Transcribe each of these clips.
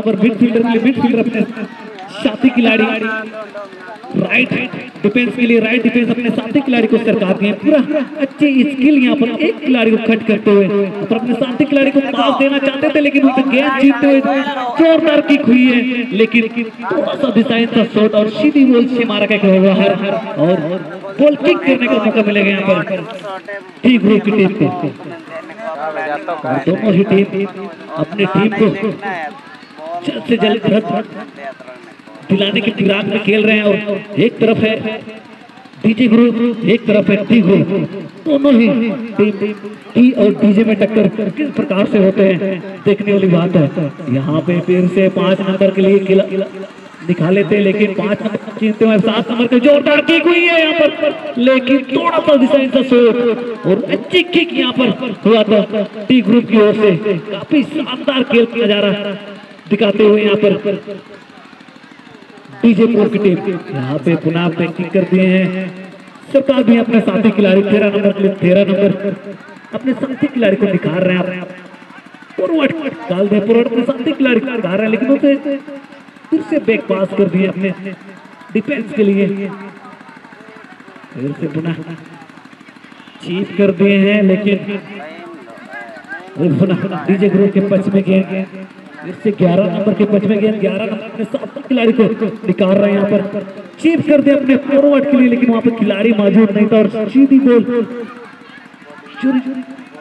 Number midfielder के लिए midfielder अपने साथी खिलाड़ी। राइट डिफेंस के लिए राइट डिफेंस अपने साथी खिलाड़ी को सरकार दिए पूरा अच्छी स्किल यहाँ पर एक खिलाड़ी को कट करते हुए पर अपने साथी खिलाड़ी को पास देना चाहते थे, लेकिन उनसे गेंद जीतते हुए जोरदार किक हुई है। लेकिन थोड़ा सा डिज़ाइन था शॉट और सीधी बॉल से मारा गया बाहर। और बॉल किक करने का मौका मिलेगा यहाँ पर। टी ग्रुप की टीम को। और दोनों ही टीम अपनी टीम को से जल्द दिलाने की फिराक में खेल रहे हैं और एक तरफ़ है डीजे ग्रुप एक तरफ़ है टी ग्रुप दोनों ही टी और डीजे में टक्कर किस प्रकार से होते हैं, देखने वाली बात है। यहाँ पे फिर से पाँच नंबर के लिए खिला निकाले थे लेकिन पाँच नंबर जीतते हुए सात नंबर के जोरदार किक हुई है यहाँ पर, लेकिन थोड़ा सा डिज़ाइन सा शॉट और अच्छी किक यहाँ पर हुआ था। टी ग्रुप की ओर से काफ़ी शानदार खेल किया जा रहा नज़ारा दिखाते हुए यहाँ पर यहाँ पे पुनः पैकिंग कर दिए हैं। सरकार भी अपने साथी खिलाड़ी, तेरह नंबर तेरह नंबर अपने साथी खिलाड़ी को निकाल रहे हैं। डाल अपने साथी खिलाड़ी रहे हैं, लेकिन फिर से बैक पास कर दिए अपने डिफेंस के लिए। फिर से पुनः कर दिए हैं, लेकिन डीजे ग्रुप के पक्ष में गेंद फिर से 11 नंबर के में गेंद 11 नंबर के सात खिलाड़ी को निकाल रहे हैं यहाँ पर। चीप कर दिया अपने फॉरवर्ड के लिए लेकिन वहाँ पर खिलाड़ी मौजूद नहीं था और सीधी बॉल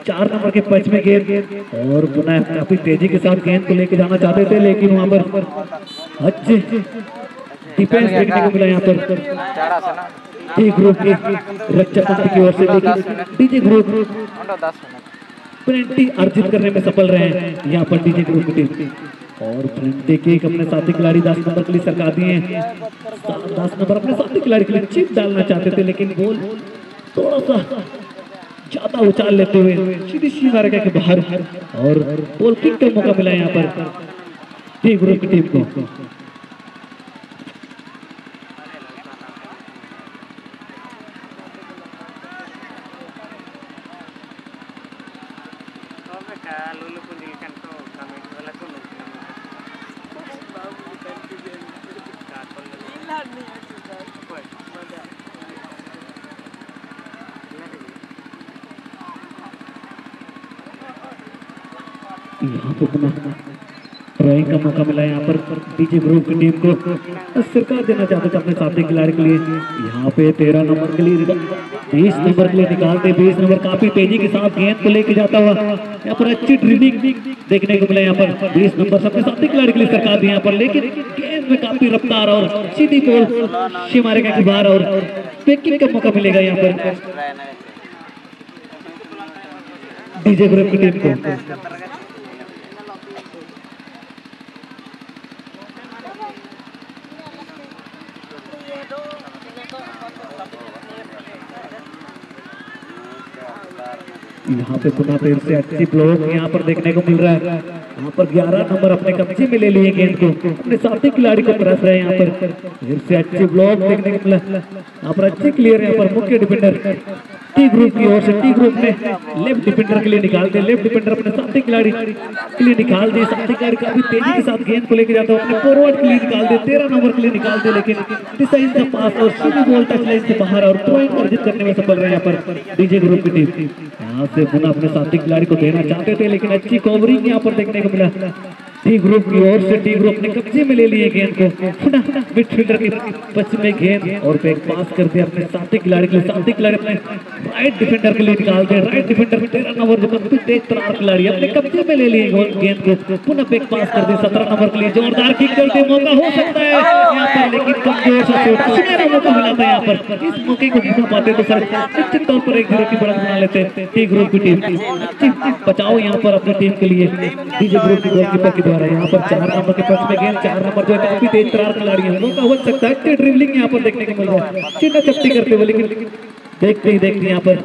चार नंबर के पच में गेंद। और पुनः काफ़ी तेज़ी के साथ गेंद को लेके जाना चाहते थे लेकिन वहाँ पर अच्छे डिफेंस देखने को मिला यहाँ पर। डी ग्रुप की रक्षा पंथ की ओर से डीजे ग्रुप पेनल्टी अर्जित करने में सफल रहे हैं। यहाँ पर डीजे ग्रुप की टीम और पेनल्टी किक अपने साथी खिलाड़ी दस नंबर के लिए सरकार दिए हैं। दस नंबर अपने साथी खिलाड़ी के लिए चिप डालना चाहते थे, लेकिन बॉल थोड़ा सा ज़्यादा उछाल लेते हुए के बाहर। और बॉल किक का मौका मिला यहाँ पर? डी ग्रुप की टीम को। यहाँ पे पुनः ड्राइंग का मौका मिला यहाँ पर डीजे ग्रुप की टीम को। सरकार देना चाहते थे अपने साथी खिलाड़ी के लिए यहाँ पे तेरह नंबर के लिए बीस नंबर के लिए निकालते बीस नंबर काफ़ी तेज़ी के साथ गेंद को लेके जाता हुआ यहाँ पर अच्छी ड्रिलिंग देखने को मिला यहाँ पर बीस नंबर सबके साथी खिलाड़ी के लिए सरकार दी यहाँ पर लेकिन गेंद में काफ़ी रफ्तार और सीधी बॉल शी मारेगा की बार और पेकिंग का मौका मिलेगा यहाँ पर डीजे ग्रुप की टीम को यहाँ पे पुनः फिर से अच्छी ब्लॉक यहाँ पर देखने को मिल रहा है। यहाँ पर 11 नंबर अपने कब्जे में ले लिए गेंद को। अपने साथी खिलाड़ी को प्रस रहे हैं यहाँ पर। फिर से अच्छी ब्लॉक देखने को मिला। यहाँ पर अच्छी क्लियर यहाँ पर मुख्य डिफेंडर टी ग्रुप की ओर से टी ग्रुप ने लेफ़्ट डिफेंडर के लिए निकालते लेफ़्ट डिफेंडर अपने साथी खिलाड़ी के लिए निकाल दिए साथी खिलाड़ी काफ़ी तेज़ी के साथ गेंद को लेकर जाते हैं अपने फॉरवर्ड के लिए निकाल दिए तेरह नंबर के लिए निकाल दिए लेकिन डिसाइड का पास और सीधी बॉल टच लाइन से बाहर और पॉइंट अर्जित करने में सफल रहे यहाँ पर डीजे ग्रुप की टीम यहाँ से पुनः अपने साथी खिलाड़ी को देना चाहते थे, लेकिन अच्छी कवरिंग यहाँ पर देखने को मिला। टी ग्रुप की ओर से टी ग्रुप ने कब्जे में ले लिए गेंद को। मिडफील्डर के पश्चिम में गेंद और बैक पास कर दिया अपने साथी खिलाड़ी के लिए। साथी खिलाड़ी अपने राइट डिफेंडर के लिए निकाल दिया। राइट डिफेंडर तेरह नंबर जो तेज तरार खिलाड़ी अपने कब्जे में ले लिए गेंद को। पुनः बैक पास कर दिया सत्रह नंबर के लिए। जोरदार किक करते मौका हो सकता है। यहाँ पर लेकिन कमज़ोर सा शॉट सुनहरा मौका मिला था यहाँ पर। इस मौके को भूखा पाते तो सर निश्चित तौर पर एक ज़ीरो की बढ़त बना लेते टी ग्रुप की टीम बचाओ यहाँ पर अपनी टीम के लिए। डीजे ग्रुप की गोलकीपर की द्वारा यहाँ पर चार नंबर के पक्ष में गेंद, चार नंबर जो है, काफ़ी तेज तरार खिलाड़ी है। मौका हो सकता है ड्रिबलिंग यहाँ पर देखने को मिल रहा है। चिन्ह चपटी करते हुए, लेकिन देखते ही देखते यहाँ पर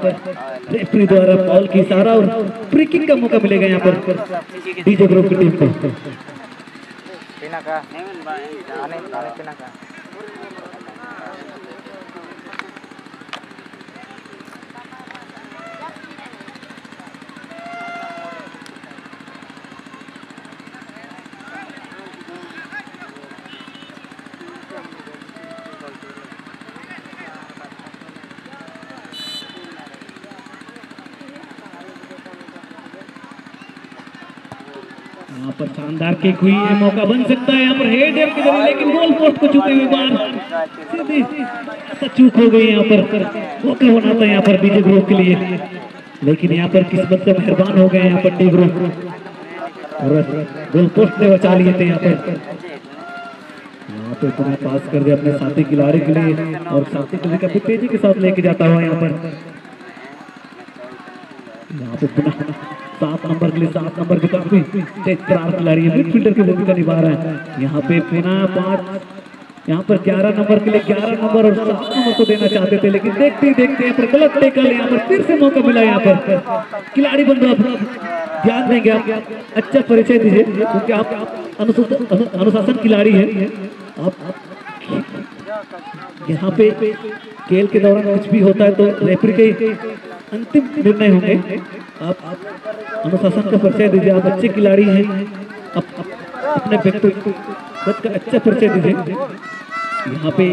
रेफरी द्वारा बॉल की इशारा और ब्रेकिंग का मौका मिलेगा यहाँ पर डीजे ग्रुप की टीम को। यहाँ पर शानदार किक हुई है। मौका बन सकता है यहाँ पर हेड की ज़रूर लेकिन गोल पोस्ट को छूते हुए बार चूक हो गई यहाँ पर। मौका बनाता है यहाँ पर बीजे ग्रुप के लिए। लेकिन यहाँ पर किस्मत से मेहरबान हो गए यहाँ पर टी ग्रुप गोल पोस्ट से बचा लिए थे यहाँ पर। यहाँ पे पुनः पास कर दिया अपने साथी खिलाड़ी के लिए। और साथी लिए काफ़ी तेज़ी के साथ लेके जाता हुआ यहाँ पर। यहाँ पे पुनः सात नंबर के लिए, सात नंबर के काफ़ी तरार खिलाड़ी है। मिडफील्डर की भूमिका निभा रहा है। यहाँ पे पुनः पाँच यहाँ पर ग्यारह नंबर के लिए ग्यारह नंबर और सात नंबर को देना चाहते थे, लेकिन देखते ही देखते यहाँ पर गलत टेकल यहाँ पर फिर से मौका मिला यहाँ पर। खिलाड़ी बंधु आप ध्यान देंगे आप अच्छा परिचय दीजिए, क्योंकि आप अनुशासन खिलाड़ी है। आप यहाँ पे खेल के दौरान कुछ भी होता है तो रेफरी के अंतिम निर्णय होंगे। आप अनुशासन का परिचय दीजिए। आप अच्छे खिलाड़ी हैं। आप, अपने व्यक्तिगत का अच्छा परिचय दीजिए। यहाँ पे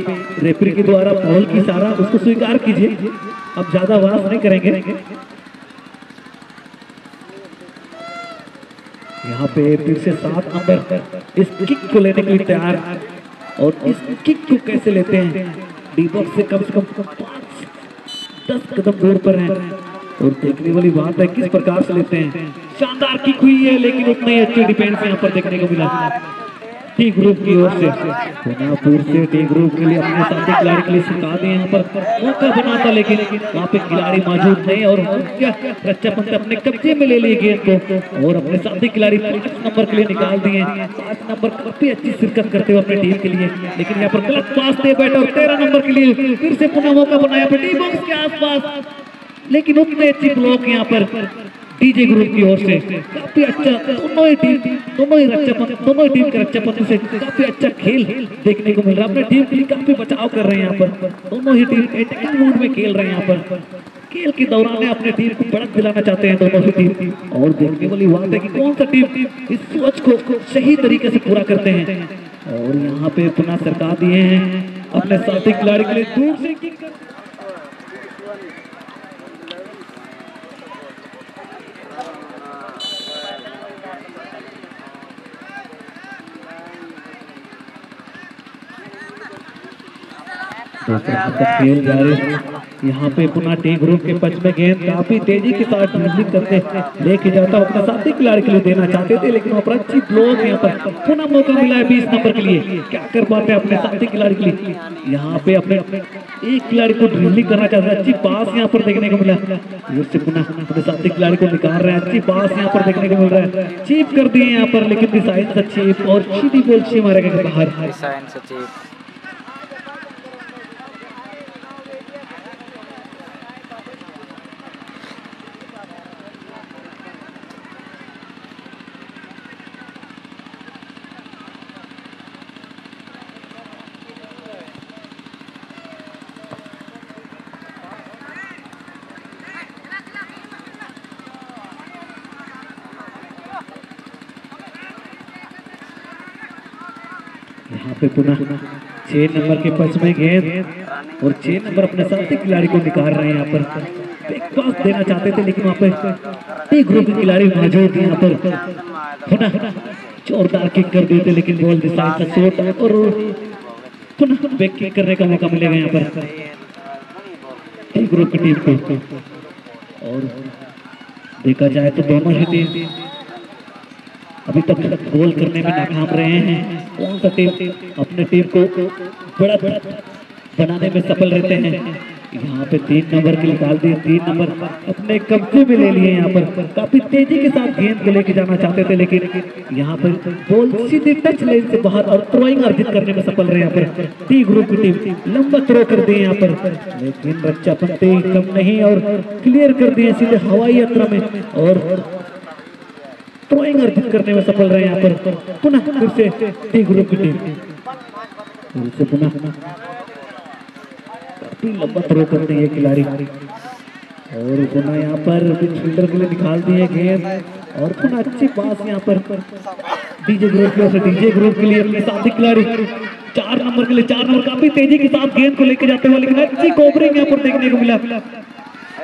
रेफरी के द्वारा बॉल की सारा उसको स्वीकार कीजिए। अब ज़्यादा वास नहीं करेंगे। यहाँ पे फिर से सात नंबर। इस किक को लेने के लिए तैयार। और इस किक को कैसे लेते हैं? डी बॉक्स से कम से कम दस कदम दूर पर हैं। और देखने वाली बात है, किस प्रकार से लेते हैं। शानदार किक हुई है, लेकिन उतना ही अच्छी डिफेंस यहाँ पर देखने को मिला। टी ग्रुप की ओर से। पुनापुर से टी ग्रुप के लिए अपने साथी खिलाड़ी के लिए सिखा दिए, यहाँ पर मौका बना था, लेकिन वहाँ पे खिलाड़ी मौजूद नहीं, और रच्चा पंत अपने कब्जे में ले लिए गेंद को, और अपने साथी खिलाड़ी पाँच नंबर के लिए निकाल दिए। पाँच नंबर काफ़ी अच्छी शिरकत करते हुए अपने टीम के लिए, लेकिन यहाँ पर गलत पास दे बैठा और तेरह नंबर के लिए फिर से पुनः मौका बनाया टी बॉक्स के आसपास। लेकिन उतने अच्छी ब्लॉक यहाँ पर डीजे ग्रुप की ओर से काफ़ी अच्छा दोनों ही टीम, दोनों ही रक्षा पंत दोनों ही टीम के रक्षा पंत से काफ़ी अच्छा खेल देखने को मिल रहा है। अपने टीम के काफ़ी बचाव कर रहे हैं यहाँ पर। दोनों ही टीम अटैकिंग मूड में खेल रहे हैं यहाँ पर। खेल के दौरान अपने टीम को बढ़त दिलाना चाहते हैं दोनों ही टीम। और देखने वाली बात है कि कौन सा टीम इस सोच को सही तरीके से पूरा करते हैं। और यहाँ पे पुनः सरकार दिए हैं अपने साथी खिलाड़ी के लिए। दूर से kick कर- खेल जारी यहाँ पे पुनः टी ग्रुप के पच में गेंद काफ़ी तेज़ी के साथ ड्रिबलिंग करते लेके जाता हूँ, अपना साथी खिलाड़ी के लिए देना चाहते थे, लेकिन वहाँ पर अच्छी ब्लॉक यहाँ पर पुनः मौका मिला है बीस नंबर के लिए। क्या कर पाते अपने साथी खिलाड़ी के लिए? यहाँ पे अपने एक खिलाड़ी को ड्रिबलिंग करना चाहते हैं। अच्छी पास यहाँ पर देखने को मिला। फिर से पुनः अपने साथी खिलाड़ी को निकाल रहे हैं। अच्छी पास यहाँ पर देखने को मिल रहा है। चीप कर दिए यहाँ पर, लेकिन डिसाइड से चीप और सीधी बॉल छी मारे गए बाहर। यहाँ पे पुनः छह नंबर के पच में गेंद और छह नंबर अपने साथी खिलाड़ी को निकाल रहे हैं यहाँ पर। देना चाहते थे, लेकिन वहाँ पे एक ग्रुप के खिलाड़ी मौजूद यहाँ पर। जोरदार किक कर देते लेकिन बॉल दिशा का शॉट और पुनः बैक किक करने का मौका मिलेगा यहाँ पर। एक ग्रुप की टीम को। और देखा जाए तो दोनों ही टीम अभी तक गोल करने में नाकाम रहे हैं। कौन सा टीम अपने टीम को बड़ा बड़ा बनाने में सफल रहते हैं? यहाँ पे तीन नंबर के निकाल दिए, तीन नंबर अपने कब्जे में ले लिए यहाँ पर। काफ़ी तेज़ी के साथ गेंद को लेके जाना चाहते थे, लेकिन यहाँ पर बॉल सीधे टच लेन से बाहर और थ्रोइंग अर्जित करने में सफल रहे यहाँ पर। टी ग्रुप की टीम लंबा थ्रो कर दिए यहाँ पर। लेकिन रक्षा पंते कम नहीं और क्लियर कर दिए सीधे हवाई यात्रा में। और थ्रोइंग अर्जित करने में सफल रहे यहाँ पर। पुनः फिर से टी ग्रुप की टीम फिर से पुनः काफ़ी लंबा थ्रो करते हैं खिलाड़ी। और पुनः यहाँ पर फील्डर के लिए निकाल दिए गेंद और पुनः अच्छी पास यहाँ पर। डीजे ग्रुप की ओर डीजे ग्रुप के लिए अपने साथी खिलाड़ी। चार नंबर के लिए, चार नंबर काफ़ी तेज़ी के साथ गेंद को लेकर जाते हुए, लेकिन अच्छी कवरिंग यहाँ पर देखने को मिला।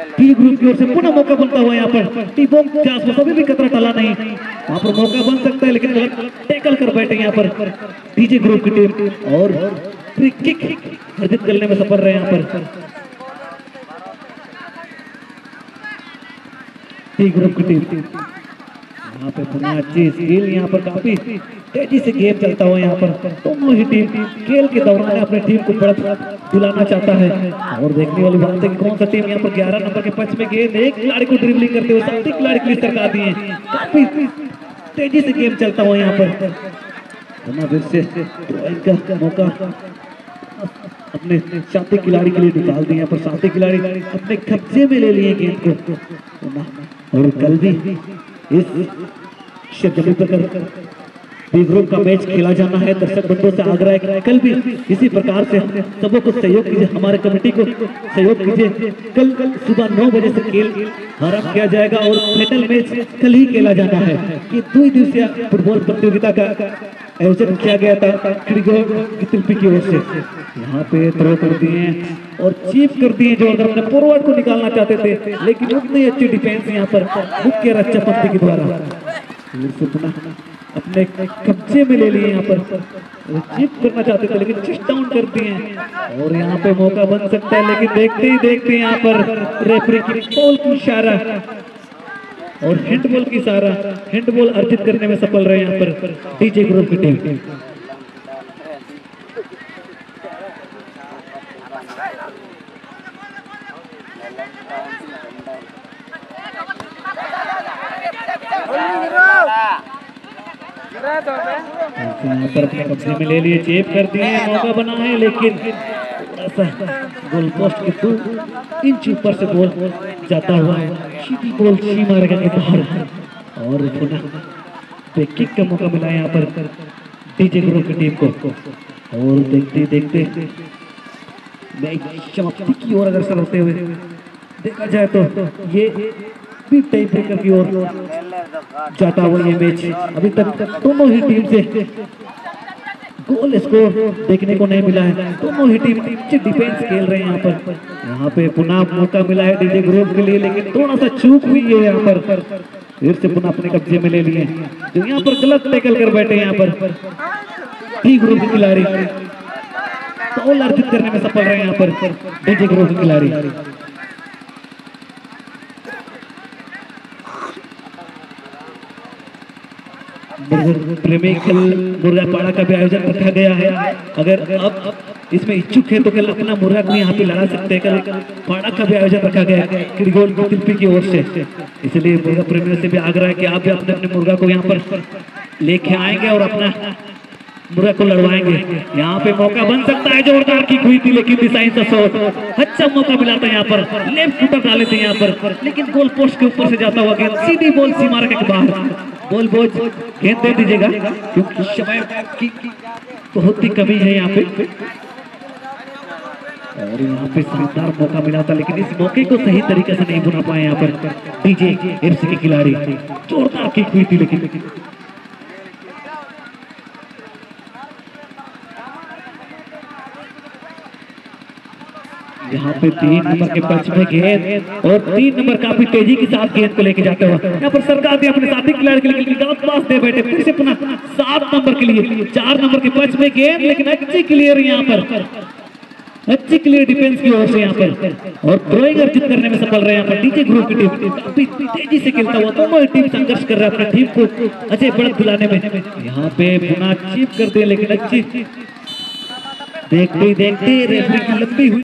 टी ग्रुप की ओर से पुनः मौका बनता हुआ यहाँ पर टी बॉक्स के आसपास अभी भी खतरा टला नहीं वहाँ पर मौका बन सकता है लेकिन टैकल कर बैठे यहाँ पर डीजे ग्रुप की टीम और फ्री अर्जित करने में सफल रहे यहाँ पर टी ग्रुप की टीम यहाँ पे पुनः अच्छी स्किल यहाँ पर काफ़ी तेज़ी से गेम चलता हुआ यहाँ पर दोनों ही टीम खेल के दौरान अपने टीम को बढ़त दिलाना चाहता है। और देखने वाली बात है कौन सा टीम यहाँ पर 11 नंबर के पक्ष में गेंद एक खिलाड़ी को ड्रिबलिंग करते हुए साथी खिलाड़ी के लिए सरका दिए काफ़ी तेज़ी से गेम चलता हुआ यहाँ पर। फिर से का मौका अपने साथी खिलाड़ी के लिए निकाल दिए। पर साथी खिलाड़ी अपने कब्जे में ले लिए गेंद को। और कल भी इस ज़मीन पर बी ग्रुप का मैच खेला जाना है। दर्शक बंधुओं से आग्रह कल भी इसी प्रकार से हम सबों को सहयोग कीजिए, हमारे कमेटी को सहयोग कीजिए। कल सुबह नौ बजे से खेल आरंभ किया जाएगा और फाइनल मैच कल ही खेला जाना है। ये दो दिवसीय फुटबॉल प्रतियोगिता का आयोजन किया गया था तिलपी की ओर से। यहाँ पे थ्रो कर दिए और चीप कर दिए जो अगर अपने फॉरवर्ड को निकालना चाहते थे, लेकिन उतनी अच्छी डिफेंस यहाँ पर मुख्य रक्षा पंथी के द्वारा। अपने कब्जे में ले लिए यहाँ पर। जीत करना चाहते थे, लेकिन चिस्ट डाउन कर दिए और यहाँ पे मौका बन सकता है, लेकिन देखते ही देखते यहाँ पर रेफरी की बॉल की इशारा और हैंडबॉल की सारा हैंडबॉल अर्जित करने में सफल रहे यहाँ पर डीजे ग्रुप की टीम यहाँ पर में ले लिए चेप कर दिए मौका बना है लेकिन गोल पोस्ट के दो इंच ऊपर से गोल जाता हुआ सीधी गोल सीमा रेखा के बाहर और किक का मौका मिला यहाँ पर डीजे ग्रुप की टीम को और देखते देखते समाप्ति की ओर अग्रसर होते हुए देखा जाए तो ये भी टाई ब्रेकर की ओर जाता हुआ ये मैच अभी तक दोनों ही टीम से गोल स्कोर देखने को नहीं मिला है। दोनों ही टीम अच्छी डिफेंस खेल रहे हैं यहाँ पर। यहाँ पे पुनः मौका मिला है डीजे ग्रुप के लिए, लेकिन थोड़ा सा चूक हुई है यहाँ पर। फिर से पुनः अपने कब्जे में ले लिए। जो यहाँ पर गलत टैकल कर बैठे यहाँ पर। डी ग्रुप के खिलाड़ी। गोल अर्जित करने में सफल रहे यहाँ पर। डीजे ग्रुप के खिलाड़ी। प्रेमी खेल, मुर्गा पाड़ा का भी आयोजन रखा गया है। अगर अब इसमें इच्छुक है तो कल अपना मुर्गा को यहाँ पे लड़ा सकते हैं। कल पाड़ा का भी आयोजन रखा गया है की ओर से। इसलिए मुर्गा प्रेमियों से भी आग्रह है कि आप भी अपने अपने मुर्गा को यहाँ पर लेके आएँगे और अपना मुर्गा को लड़वाएँगे। यहाँ पे मौका बन सकता है, जोरदार की हुई थी, लेकिन डिसाइन से शॉट अच्छा मौका मिला था यहाँ पर। लेफ़्ट फुटर डाले थे यहाँ पर। लेकिन गोल पोस्ट के ऊपर से जाता हुआ गेंद सीधी बॉल सीमा के बाहर बॉल, बोल। गेंद दे दीजिएगा, क्योंकि समय की बहुत ही कमी है यहाँ पे। और यहाँ पे शानदार मौका मिला था, लेकिन इस मौके को सही तरीके से नहीं बुना पाए यहाँ पर डीजे एफसी के खिलाड़ी। जोरदार की हुई थी, लेकिन यहाँ पे तीन नंबर के पक्ष में गेंद और तीन नंबर काफ़ी तेज़ी के साथ गेंद को लेके जाते हुए यहाँ पर सरकार ने अपने साथी खिलाड़ी के लिए गलत पास दे बैठे। फिर से पुनः सात नंबर के लिए, चार नंबर के पक्ष में गेंद, लेकिन अच्छी क्लियर यहाँ पर। अच्छी क्लियर डिफेंस की ओर से यहाँ पर। और थ्रोइंग अर्जित करने में सफल रहे यहाँ पर डीजे ग्रुप की टीम काफ़ी तेज़ी से खेलता हुआ दोनों टीम संघर्ष कर रहा है अपनी टीम को अजय बढ़त दिलाने में। यहाँ पे पुनः चीप कर दिए लेकिन अच्छी। देखते देखते रेफरी की लंबी हुई